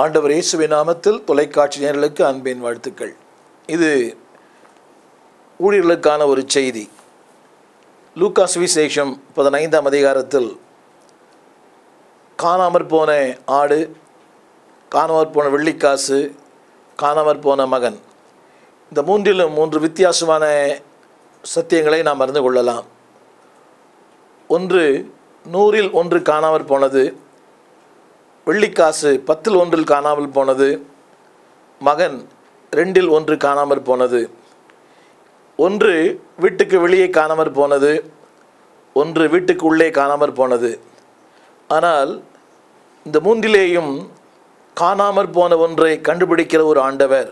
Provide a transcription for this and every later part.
ஆண்டவர் இயேசுவின் நாமத்தில் தொலைக்காட்சி நேர்களுக்கு அன்பின் வாழ்த்துக்கள். இது ஊழியர்களுக்கான ஒரு செய்தி. லூக்கா சுவிசேஷம் பதினைந்தாம் அதிகாரத்தில் காணாமற் போன ஆடு காணாமற் போன வெள்ளிக்காசு காணாமற் போன மகன். இந்த மூன்றிலும் மூன்று வித்தியாசமான சத்தியங்களை நாம் அறிந்து கொள்ளலாம். ஒன்று நூறில் ஒன்று காணாமற் போனது வெள்ளிக்காசு பத்தில் ஒன்றில் காணாமல் போனது மகன் ரெண்டில் ஒன்று காணாமல் போனது ஒன்று வீட்டுக்கு வெளியே காணாமல் போனது ஒன்று வீட்டுக்கு உள்ளே காணாமல் போனது. ஆனால் இந்த மூன்றிலேயும் காணாமற் போன ஒன்றை கண்டுபிடிக்கிற ஒரு ஆண்டவர்.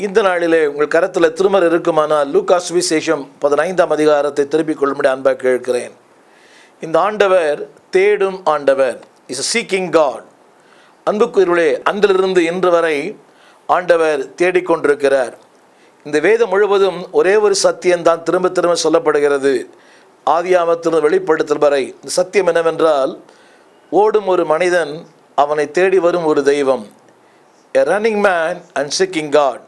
இந்த நாளிலே உங்கள் கரத்தில் திருமர் இருக்குமானால் லூகாஸ் விசேஷம் பதினைந்தாம் அதிகாரத்தை திருப்பிக் கொள்ளும்படி அன்பாக கேட்கிறேன். இந்த ஆண்டவர் தேடும் ஆண்டவர். இஸ் சீக்கிங் காட் அன்புக்குரியவர்களே அன்றிலிருந்து இன்று வரை ஆண்டவர் தேடிக்கொண்டிருக்கிறார். இந்த வேதம் முழுவதும் ஒரே ஒரு சத்தியம்தான் திரும்ப திரும்ப சொல்லப்படுகிறது. ஆதியாமத்திலிருந்து வெளிப்படுத்தல் வரை. இந்த சத்தியம் என்னவென்றால் ஓடும் ஒரு மனிதன் அவனை தேடி வரும் ஒரு தெய்வம். A running man and seeking God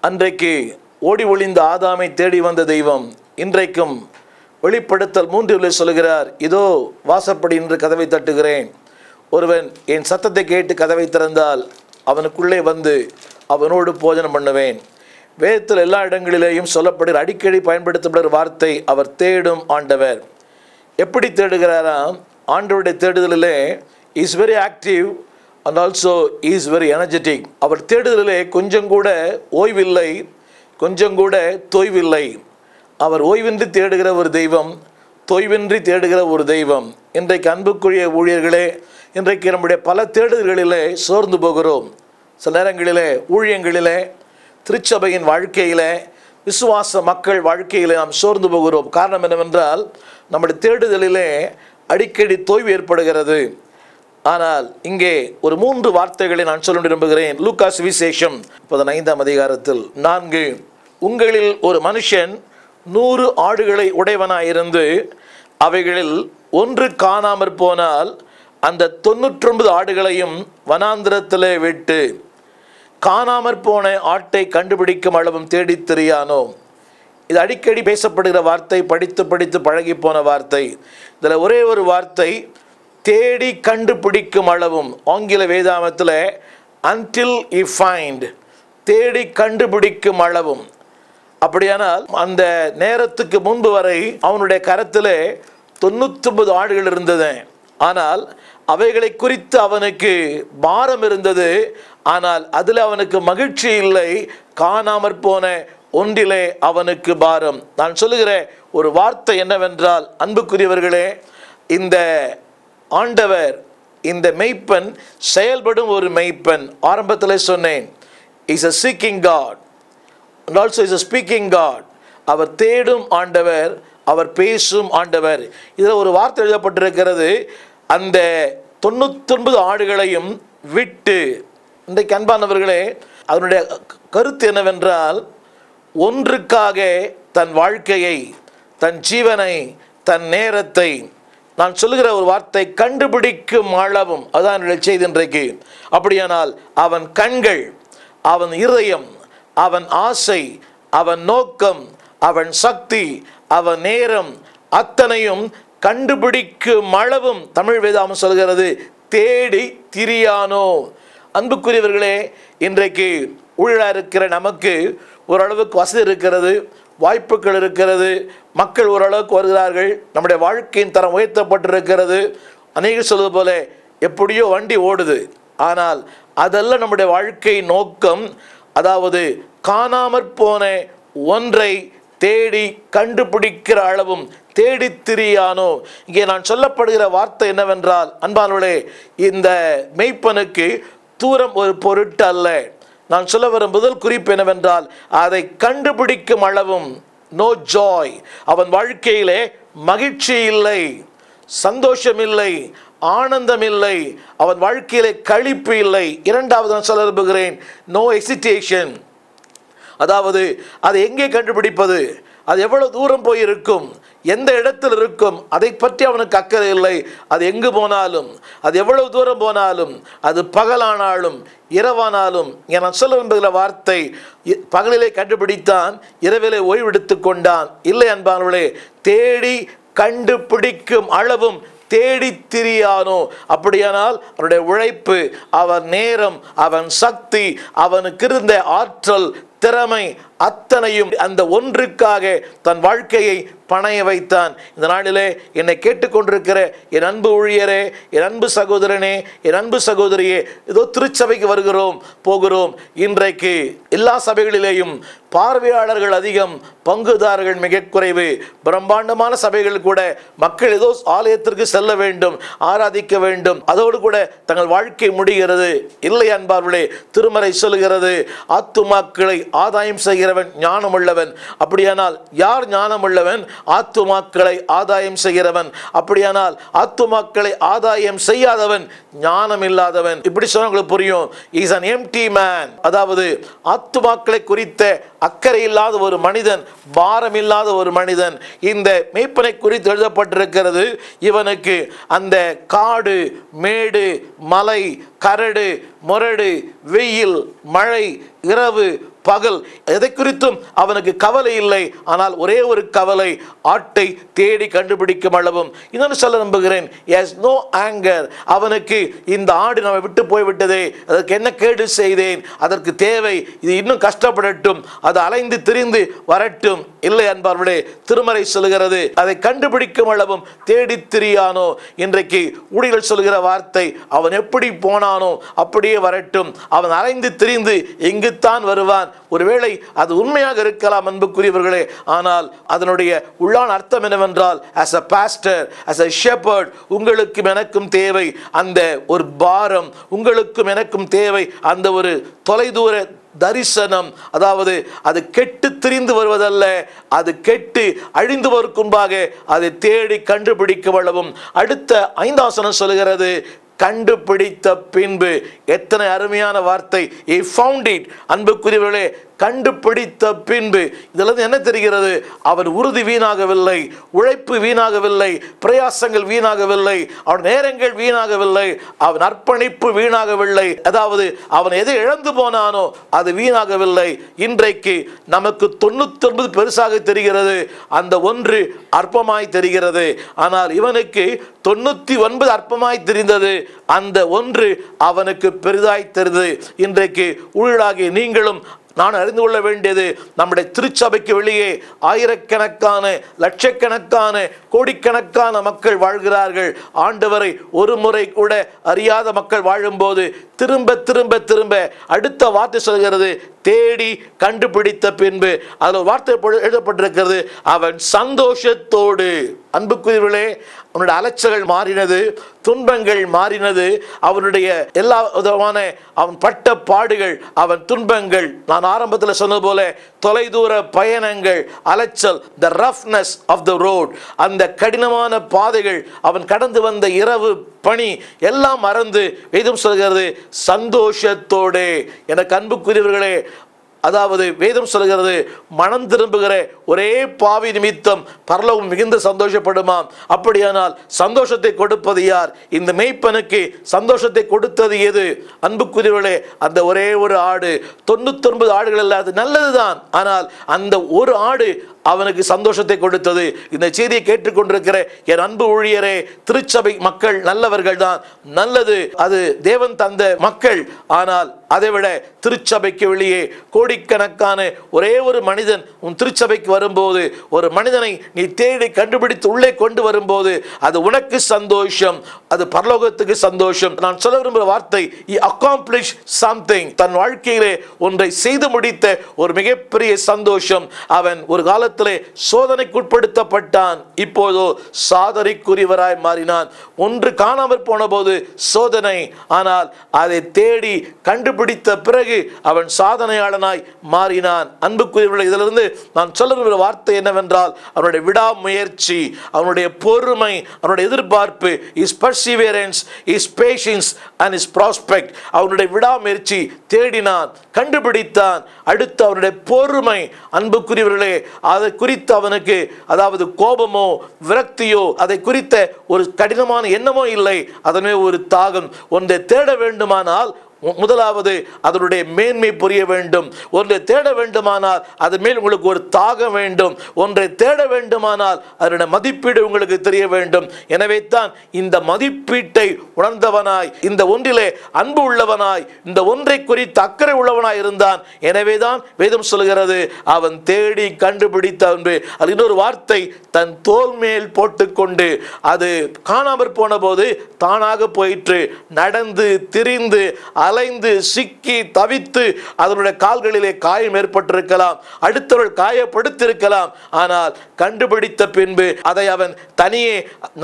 அன்றைக்கு ஓடி ஒளிந்த ஆதாமை தேடி வந்த தெய்வம். இன்றைக்கும் வெளிப்படுத்தல் மூன்றில் சொல்கிறார் இதோ வாசப்படி என்று கதவை தட்டுகிறேன். ஒருவன் என் சத்தத்தை கேட்டு கதவை திறந்தால் அவனுக்குள்ளே வந்து அவனோடு போஜனம் பண்ணுவேன். வேதத்தில் எல்லா இடங்களிலேயும் சொல்லப்படுகிற அடிக்கடி பயன்படுத்தப்படுகிற வார்த்தை அவர் தேடும் ஆண்டவர். எப்படி தேடுகிறாராம்? ஆண்டவருடைய தேடுதலிலே is very active and also is very energetic அவர் தேடுதலிலே கொஞ்சம் கூட ஓய்வில்லை கொஞ்சம் கூட தொய்வில்லை. அவர் ஓய்வின்றி தேடுகிற ஒரு தெய்வம் தொய்வின்றி தேடுகிற ஒரு தெய்வம். இன்றைக்கு அன்புக்குரிய ஊழியர்களே இன்றைக்கு நம்முடைய பல தேடுதல்களிலே சோர்ந்து போகிறோம். சில நேரங்களிலே ஊழியங்களிலே திருச்சபையின் வாழ்க்கையிலே விசுவாச மக்கள் வாழ்க்கையிலே நாம் சோர்ந்து போகிறோம். காரணம் என்னவென்றால் நம்முடைய தேடுதலிலே அடிக்கடி தொய்வு ஏற்படுகிறது. ஆனால் இங்கே ஒரு மூன்று வார்த்தைகளை நான் சொல்ல விரும்புகிறேன். லூகாஸ் விசேஷம் பதினைந்தாம் அதிகாரத்தில் நான்கு. உங்களில் ஒரு மனுஷன் நூறு ஆடுகளை உடையவனாயிருந்து அவைகளில் ஒன்று காணாமற் போனால் அந்த தொண்ணூற்றொன்பது ஆடுகளையும் வனாந்திரத்திலே விட்டு. காணாமற் போன ஆட்டை கண்டுபிடிக்கும் அளவும் தேடித் தெரியானோ? இது அடிக்கடி பேசப்படுகிற வார்த்தை படித்து படித்து பழகி போன வார்த்தை. இதில் ஒரே ஒரு வார்த்தை தேடி கண்டுபிடிக்கும் அளவும். ஆங்கில வேதாமத்தில் அன்டில் இ ஃபைண்ட் தேடி கண்டுபிடிக்கும் அளவும். அப்படியானால் அந்த நேரத்துக்கு முன்பு வரை அவனுடைய கரத்திலே தொண்ணூத்தொன்பது ஆடுகள் இருந்தது. ஆனால் அவைகளை குறித்து அவனுக்கு பாரம் இருந்தது. ஆனால் அதில் அவனுக்கு மகிழ்ச்சி இல்லை. காணாமற் போன ஒன்றிலே அவனுக்கு பாரம். நான் சொல்லுகிற ஒரு வார்த்தை என்னவென்றால் அன்புக்குரியவர்களே இந்த ஆண்டவர் இந்த மெய்ப்பன் செயல்படும் ஒரு மெய்ப்பன் ஆரம்பத்தில் சொன்னேன் is a seeking God and also is a speaking God அவர் தேடும் ஆண்டவர் அவர் பேசும் ஆண்டவர். இதில் ஒரு வார்த்தை எழுதப்பட்டிருக்கிறது அந்த தொண்ணூத்தொன்பது ஆடுகளையும் விட்டு இன்றைக்கு அன்பானவர்களே அதனுடைய கருத்து என்னவென்றால் ஒன்றுக்காக தன் வாழ்க்கையை தன் ஜீவனை தன் நேரத்தை நான் சொல்லுகிற ஒரு வார்த்தை கண்டுபிடிக்கும் அளவும் அதான் என்னுடைய செய்தி இன்றைக்கு. அப்படியானால் அவன் கண்கள் அவன் இருதயம் அவன் ஆசை அவன் நோக்கம் அவன் சக்தி அவன் நேரம் அத்தனையும் கண்டுபிடிக்கும் அளவும் தமிழ் வேதாமம் சொல்கிறது தேடி திரியானோ. அன்புக்குரியவர்களே இன்றைக்கு ஊழலாக இருக்கிற நமக்கு ஓரளவுக்கு வசதி இருக்கிறது வாய்ப்புகள் இருக்கிறது மக்கள் ஓரளவுக்கு வருகிறார்கள் நம்முடைய வாழ்க்கையின் தரம் உயர்த்தப்பட்டிருக்கிறது. அநேகர் சொல்வது போல எப்படியோ வண்டி ஓடுது ஆனால் அதெல்லாம் நம்முடைய வாழ்க்கை நோக்கம் அதாவது காணாமற் போன ஒன்றை தேடி கண்டுபிடிக்கிற அளவும் தேடி திரியானோ? இங்கே நான் சொல்லப்படுகிற வார்த்தை என்னவென்றால் அன்பானவளே இந்த மெய்ப்பனுக்கு தூரம் ஒரு பொருட்டு அல்ல. நான் சொல்ல வரும் முதல் குறிப்பு என்னவென்றால் அதை கண்டுபிடிக்கும் அளவும் நோ ஜாய் அவன் வாழ்க்கையிலே மகிழ்ச்சி இல்லை சந்தோஷம் இல்லை ஆனந்தம் இல்லை அவன் வாழ்க்கையிலே கழிப்பு இல்லை. இரண்டாவது நான் சொல்ல விரும்புகிறேன் நோ எக்ஸிட்டேஷன் அதாவது அதை எங்கே கண்டுபிடிப்பது? அது எவ்வளவு தூரம் போய் இருக்கும்? எந்த இடத்தில் இருக்கும்? அதை பற்றி அவனுக்கு அக்கறை இல்லை. அது எங்கு போனாலும் அது எவ்வளவு தூரம் போனாலும் அது பகலானாலும் இரவானாலும். என சொல்ல விரும்புகிற வார்த்தை பகலிலே கண்டுபிடித்தான் இரவிலே ஓய்வெடுத்து கொண்டான். இல்லை அன்பானவர்களே தேடி கண்டுபிடிக்கும் அளவும் தேடி திரியானோ? அப்படியானால் அவருடைய உழைப்பு அவன் நேரம் அவன் சக்தி அவனுக்கு இருந்த ஆற்றல் திறமை அத்தனையும் அந்த ஒன்றுக்காக தன் வாழ்க்கையை பணைய வைத்தான். இந்த நாளிலே என்னை கேட்டுக்கொண்டிருக்கிற என் அன்பு ஊழியரே என் அன்பு சகோதரனே என் அன்பு சகோதரியே ஏதோ திருச்சபைக்கு வருகிறோம் போகிறோம். இன்றைக்கு எல்லா சபைகளிலேயும் பார்வையாளர்கள் அதிகம் பங்குதாரர்கள் மிக குறைவு. பிரம்மாண்டமான சபைகள் கூட மக்கள் ஏதோ ஆலயத்திற்கு செல்ல வேண்டும் ஆராதிக்க வேண்டும். அதோடு கூட தங்கள் வாழ்க்கை முடிகிறது. இல்லை அன்பார்களே திருமறை சொல்லுகிறது ஆத்துமாக்களை ஆதாயம் செய்கிறவன் ஞானம் உள்ளவன் அப்படியானால் யார் ஞானம் உள்ளவன் ஆத்துமாக்களை ஆதாயம் செய்கிறவன். அப்படியானால் ஆத்துமாக்களை ஆதாயம் செய்யாதவன் ஞானம் இல்லாதவன் இப்படி சொன்னவங்களுக்கு புரியும். இஸ் அன் எம்டி மேன் அதாவது ஆத்துமாக்களை குறித்த அக்கறை இல்லாத ஒரு மனிதன் பாரம் இல்லாத ஒரு மனிதன். இந்த மேய்ப்பனை குறித்து எழுதப்பட்டிருக்கிறது இவனுக்கு அந்த காடு மேடு மலை கரடு முரடு வெயில் மழை இரவு பகல் எதை குறித்தும் அவனுக்கு கவலை இல்லை. ஆனால் ஒரே ஒரு கவலை ஆட்டை தேடி கண்டுபிடிக்கும் அளவும். இன்னொன்று சொல்ல நம்புகிறேன் எஸ் நோ ஆங்கர் அவனுக்கு இந்த ஆடு நம்ம விட்டு போய்விட்டதே அதற்கு என்ன கேடு செய்தேன் அதற்கு தேவை இது இன்னும் கஷ்டப்படட்டும் அது அலைந்து திரிந்து வரட்டும். இல்லை அன்பார்களே திருமறை சொல்கிறது அதை கண்டுபிடிக்கும் அளவும் தேடி திரியானோ? இன்றைக்கு ஊழியர்கள் சொல்கிற வார்த்தை அவன் எப்படி போனான்? அப்படியே வரட்டும். அவன் அலைந்து திரிந்து எங்குத்தான் வருவான்? ஒருவேளை அது உண்மையாக இருக்கலாம் அன்புக்குரியவர்களே. ஆனால் அதனுடைய உள்ளான அர்த்தம் என்னவென்றால் as a pastor as a shepherd உங்களுக்கும் எனக்கும் தேவை அந்த ஒரு பாரம் உங்களுக்கும் எனக்கும் தேவை அந்த ஒரு தொலைதூர தரிசனம். அதாவது அது கெட்டு திரிந்து வருவதல்ல அது கெட்டு அழிந்து வருக்கும்பாக அதை தேடி கண்டுபிடிக்க வளவும் அடுத்த ஐந்தாசனம் சொல்லுகிறது கண்டுபிடித்த பின்பு. எத்தனை அருமையான வார்த்தை. இ ஃபவுண்ட் இட் அன்புக்குரியவர்களே கண்டுபிடித்த பின்பு. இதிலிருந்து என்ன தெரிகிறது? அவன் உறுதி வீணாகவில்லை உழைப்பு வீணாகவில்லை பிரயாசங்கள் வீணாகவில்லை அவன் நேரங்கள் வீணாகவில்லை அவன் அர்ப்பணிப்பு வீணாகவில்லை. அதாவது அவன் எதை இழந்து போனானோ அது வீணாகவில்லை. இன்றைக்கு நமக்கு தொண்ணூத்தி ஒன்பது பெருசாக தெரிகிறது. அந்த ஒன்று அற்பமாய் தெரிகிறது. ஆனால் இவனுக்கு தொண்ணூத்தி ஒன்பது அற்பமாய் தெரிந்தது. அந்த ஒன்று அவனுக்கு பெரிதாய் தெரிந்தது. இன்றைக்கு ஊழலாகி நீங்களும் நான் அறிந்து கொள்ள வேண்டியது நம்முடைய திருச்சபைக்கு வெளியே ஆயிரக்கணக்கான லட்சக்கணக்கான கோடிக்கணக்கான மக்கள் வாழ்கிறார்கள். ஆண்டவரை ஒரு முறை கூட அறியாத மக்கள் வாழும்போது திரும்ப திரும்ப திரும்ப அடுத்த வார்த்தை சொல்கிறது தேடி கண்டுபிடித்த பின்பு அதில் ஒரு வார்த்தை எழுதப்பட்டிருக்கிறது அவன் சந்தோஷத்தோடு. அன்புக்குரியவர்களே அவனுடைய அலைச்சல்கள் மாறினது துன்பங்கள் மாறினது அவனுடைய எல்லா விதமான அவன் பட்ட பாடுகள் அவன் துன்பங்கள். நான் ஆரம்பத்தில் சொன்னது போல தொலைதூர பயணங்கள் அலைச்சல் the roughness of the road அந்த கடினமான பாதைகள் அவன் கடந்து வந்த இரவு பணி எல்லாம் மறந்து வேதம் சொல்கிறது சந்தோஷத்தோடே. எனக்கு அன்புக்குரியவர்களே அதாவது வேதம் சொல்கிறது மனம் திரும்புகிற ஒரே பாவி நிமித்தம் பரலவும் மிகுந்த சந்தோஷப்படுமாம் அப்படியானால் சந்தோஷத்தை கொடுப்பது யார்? இந்த மெய்ப்பனுக்கு சந்தோஷத்தை கொடுத்தது எது? அன்புக்குரியவர்களே அந்த ஒரே ஒரு ஆடு தொண்ணூத்தொன்பது ஆடுகள் அல்ல அது நல்லதுதான். ஆனால் அந்த ஒரு ஆடு அவனுக்கு சந்தோஷத்தை கொடுத்தது. இந்த செய்தியை கேட்டுக்கொண்டிருக்கிற என் அன்பு ஊழியரே திருச்சபை மக்கள் நல்லவர்கள் தான். நல்லது அது தேவன் தந்த மக்கள். ஆனால் அதைவிட திருச்சபைக்கு வெளியே கோடிக்கணக்கான ஒரே ஒரு மனிதன் உன் திருச்சபைக்கு வரும்போது ஒரு மனிதனை நீ தேடி கண்டுபிடித்து உள்ளே கொண்டு வரும்போது அது உனக்கு சந்தோஷம் அது பரலோகத்துக்கு சந்தோஷம். நான் சொல்ல விரும்புகிற வார்த்தை அக்காம்ப்ளிஷ் சம்திங் தன் வாழ்க்கையிலே ஒன்றை செய்து முடித்த ஒரு மிகப்பெரிய சந்தோஷம். அவன் ஒரு காலத்தில் சோதனைக்குட்படுத்தப்பட்டான். இப்போதோ சாதனைக்குரியவராய் மாறினான். ஒன்று காணாமல் போன போது சோதனை. ஆனால் அதை தேடி கண்டுபிடித்த பிறகு அவன் சாதனையாளனாய் மாறினான். அன்புக்குரியவர்கள் இதிலிருந்து நான் சொல்ல விரும்புகிற வார்த்தை என்னவென்றால் அவனுடைய விடாமுயற்சி அவனுடைய பொறுமை அவனுடைய எதிர்பார்ப்பு is perseverance is patience and is prospect அவனுடைய விடாமுயற்சி தேடினான் கண்டுபிடித்தான். அடுத்து அவனுடைய பொறுமை. அன்புக்குரியவர்களே அதை அதை குறித்து அவனுக்கு அதாவது கோபமோ விரக்தியோ அதை குறித்த ஒரு கடினமான எண்ணமோ இல்லை. அதனே ஒரு தாகம். ஒன்றை தேட வேண்டுமானால் முதலாவது அதனுடைய மேன்மை புரிய வேண்டும். ஒன்றை தேட வேண்டுமானால் அது மேல் உங்களுக்கு ஒரு தாகம் வேண்டும். ஒன்றை தேட வேண்டுமானால் அதனுடைய மதிப்பீடு உங்களுக்கு தெரிய வேண்டும். எனவே தான் இந்த மதிப்பீட்டை உணர்ந்தவனாய் இந்த ஒன்றிலே அன்பு உள்ளவனாய் இந்த ஒன்றை குறித்து அக்கறை உள்ளவனாய் இருந்தான். எனவே தான் வேதம் சொல்கிறது அவன் தேடி கண்டுபிடித்த அன்பு அது இன்னொரு வார்த்தை தன் தோல் மேல் போட்டுக்கொண்டு அது காணாமற் போன போது தானாக போயிற்று. நடந்து திரிந்து அலைந்து சிக்கி தவித்து அதனுடைய கால்களிலே காயம் ஏற்பட்டிருக்கலாம். அடுத்தவர்கள் காயப்படுத்திருக்கலாம். ஆனால் கண்டுபிடித்த பின்பு அதை அவன் தனியே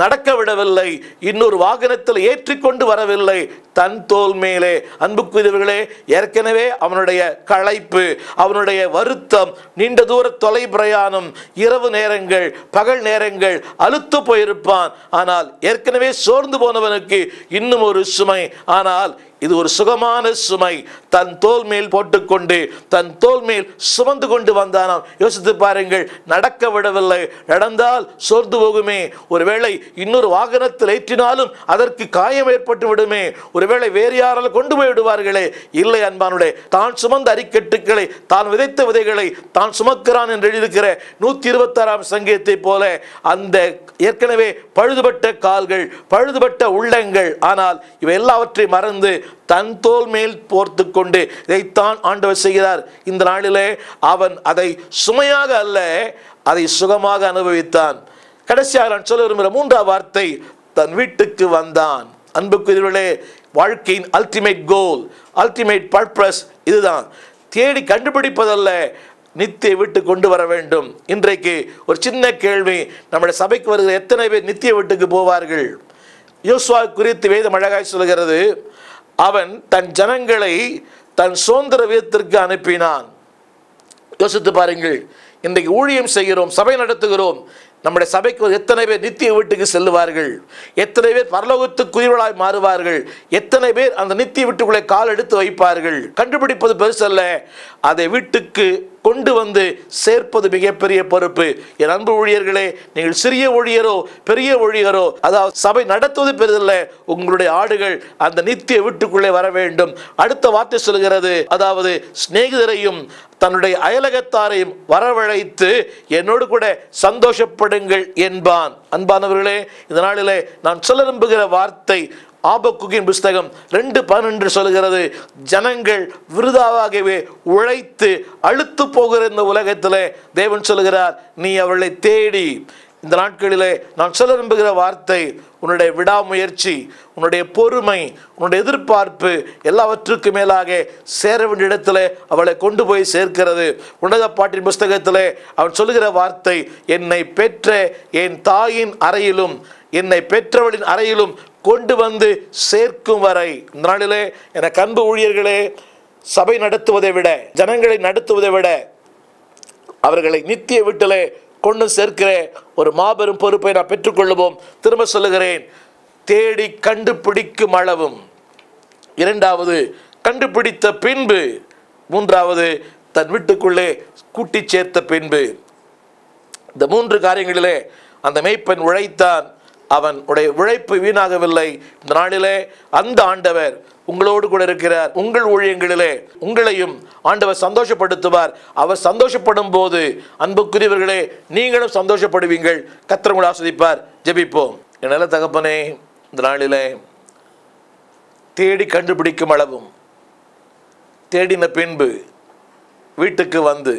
நடக்க விடவில்லை. இன்னொரு வாகனத்தில் ஏற்றிக்கொண்டு வரவில்லை. தன் தோல் மேலே. அன்புக்குரியவர்களே ஏற்கனவே அவனுடைய களைப்பு அவனுடைய வருத்தம் நீண்ட தூர தொலை பிரயாணம் இரவு நேரங்கள் பகல் நேரங்கள் அழுத்து போயிருப்பான். ஆனால் ஏற்கனவே சோர்ந்து போனவனுக்கு இன்னும் ஒரு சுமை. ஆனால் இது ஒரு சுகமான சுமை. தன் தோல் மேல் போட்டுக்கொண்டு தன் தோல் மேல் சுமந்து கொண்டு வந்தானாம். யோசித்து பாருங்கள் நடக்க விடவில்லை. நடந்தால் சோர்ந்து போகுமே. ஒருவேளை இன்னொரு வாகனத்தில் ஏற்றினாலும் அதற்கு காயம் ஏற்பட்டு விடுமே. ஒருவேளை வேறு யாரால் கொண்டு போய் விடுவார்களே. இல்லை அன்பானுடைய தான் சுமந்த அரிக்கட்டுக்களை தான் விதைத்த விதைகளை தான் சுமக்கிறான் என்று எழுதியிருக்கிற நூத்தி இருபத்தாறாம் சங்கீதத்தை போல அந்த ஏற்கனவே பழுதுபட்ட கால்கள் பழுதுபட்ட உள்ளங்கள் ஆனால் இவை எல்லாவற்றையும் மறந்து தன் தோல் மேல் போர்த்து கொண்டு இதைத்தான் ஆண்டவர் செய்கிறார். இந்த நாளிலே அவன் அதை சுமையாக அல்ல அதை சுகமாக அனுபவித்தான். கடைசியாக நான் சொல்ல விரும்புகிற மூன்றாம் வார்த்தை தன் வீட்டுக்கு வந்தான். அன்புக்குரியவர்களே வாழ்க்கையின் அல்டிமேட் கோல் அல்டிமேட் பர்பஸ் இதுதான். தேடி கண்டுபிடிப்பதல்ல நித்திய வீட்டு கொண்டு வர வேண்டும். இன்றைக்கு ஒரு சின்ன கேள்வி நம்முடைய சபைக்கு வருகிற எத்தனை பேர் நித்திய வீட்டுக்கு போவார்கள்? யோசுவா குறித்து வேதம் அழகாய் சொல்கிறது அவன் தன் ஜனங்களை தன் சுதந்திர வீதத்திற்கு அனுப்பினான். யோசித்து பாருங்கள் இன்றைக்கு ஊழியம் செய்கிறோம் சபை நடத்துகிறோம். நம்முடைய சபைக்கு எத்தனை பேர் நித்திய வீட்டுக்கு செல்லுவார்கள்? எத்தனை பேர் பரலோகத்துக்குரியவர்களாய் மாறுவார்கள்? எத்தனை பேர் அந்த நித்திய வீட்டுக்குள்ளே கால் எடுத்து வைப்பார்கள்? கண்டுபிடிப்பது பெருசல்ல. அதை வீட்டுக்கு கொண்டு வந்து சேர்ப்பது மிகப்பெரிய பொறுப்பு. என் அன்பு ஊழியர்களே நீங்கள் சிறிய ஊழியரோ பெரிய ஊழியரோ அதாவது சபை நடத்துவது பெரிதல்ல உங்களுடைய ஆடுகள் அந்த நித்திய வீட்டுக்குள்ளே வர வேண்டும். அடுத்த வார்த்தை சொல்கிறது அதாவது சிநேகிதரையும் தன்னுடைய அயலகத்தாரையும் வரவழைத்து என்னோடு கூட சந்தோஷப்படுங்கள் என்பான். அன்பானவர்களே இந்த நாளிலே நான் சொல்ல விரும்புகிற வார்த்தை ஆபக்குகின் புஸ்தகம் ரெண்டு பன்னெண்டு சொல்கிறது ஜனங்கள் விருதாவாகவே உழைத்து அழுத்து போகிற இந்த உலகத்திலே தேவன் சொல்கிறார் நீ அவளை தேடி. இந்த நாட்களிலே நான் சொல்ல விரும்புகிற வார்த்தை உன்னுடைய விடாமுயற்சி உன்னுடைய பொறுமை உன்னுடைய எதிர்பார்ப்பு எல்லாவற்றுக்கு மேலாக சேர வேண்டிய இடத்துல அவளை கொண்டு போய் சேர்க்கிறது. உன்னத பாட்டின் புஸ்தகத்திலே அவன் சொல்லுகிற வார்த்தை என்னை பெற்ற என் தாயின் அறையிலும் என்னை பெற்றவளின் அறையிலும் கொண்டு வந்து சேர்க்கும் வரை. இந்த நாளிலே எனக்கு அன்பு ஊழியர்களே சபை நடத்துவதை விட ஜனங்களை நடத்துவதை விட அவர்களை நித்திய வீட்டிலே கொண்டு சேர்க்கிற ஒரு மாபெரும் பொறுப்பை நான் பெற்றுக்கொள்ளுவோம். திரும்ப சொல்லுகிறேன் தேடி கண்டுபிடிக்கும் அளவும். இரண்டாவது கண்டுபிடித்த பின்பு. மூன்றாவது தன் வீட்டுக்குள்ளே கூட்டி சேர்த்த பின்பு. இந்த மூன்று காரியங்களிலே அந்த மெய்ப்பெண் உழைத்தான். அவன் உடைய உழைப்பு வீணாகவில்லை. இந்த நாளிலே அந்த ஆண்டவர் உங்களோடு கூட இருக்கிறார். உங்கள் ஊழியங்களிலே உங்களையும் ஆண்டவர் சந்தோஷப்படுத்துவார். அவர் சந்தோஷப்படும் போது அன்புக்குரியவர்களே நீங்களும் சந்தோஷப்படுவீங்கள். கத்திரங்களை ஆஸ்வதிப்பார். ஜெபிப்போம். என்னால தகப்பனே இந்த நாளிலே தேடி கண்டுபிடிக்கும் அளவும் தேடின பின்பு வீட்டுக்கு வந்து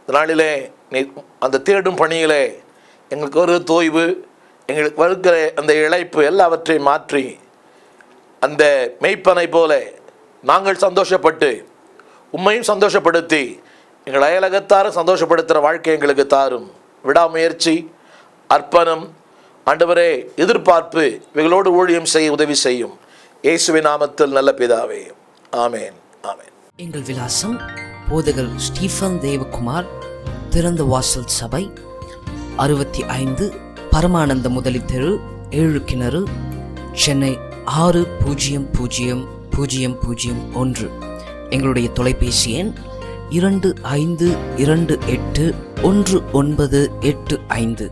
இந்த நாளிலே நீ அந்த தேடும் பணியிலே எங்களுக்கு ஒரு தோய்வு எங்களுக்கு வருகிற அந்த இழைப்பு எல்லாவற்றையும் மாற்றி அந்த மெய்ப்பனை போல நாங்கள் சந்தோஷப்பட்டு உம்மையும் சந்தோஷப்படுத்தி எங்கள் அயலகத்தாரும் சந்தோஷப்படுத்துகிற வாழ்க்கை எங்களுக்கு தாரும். விடாமுயற்சி அர்ப்பணம் ஆண்டவரே எதிர்பார்ப்பு இவைகளோடு ஊழியம் செய்ய உதவி செய்யும். இயேசுவின் நாமத்தில் நல்ல பிதாவே. ஆமேன் ஆமேன். எங்கள் விலாசம் போதகர் ஸ்டீஃபன் தேவகுமார் திறந்த வாசல் சபை அறுபத்தி ஐந்து பரமானந்த முதலி தெரு ஏழு கிணறு சென்னை ஆறு பூஜ்ஜியம் பூஜ்ஜியம் பூஜ்ஜியம் பூஜ்ஜியம் ஒன்று. எங்களுடைய தொலைபேசி எண் இரண்டு ஐந்து இரண்டு எட்டு ஒன்று ஒன்பது எட்டு ஐந்து.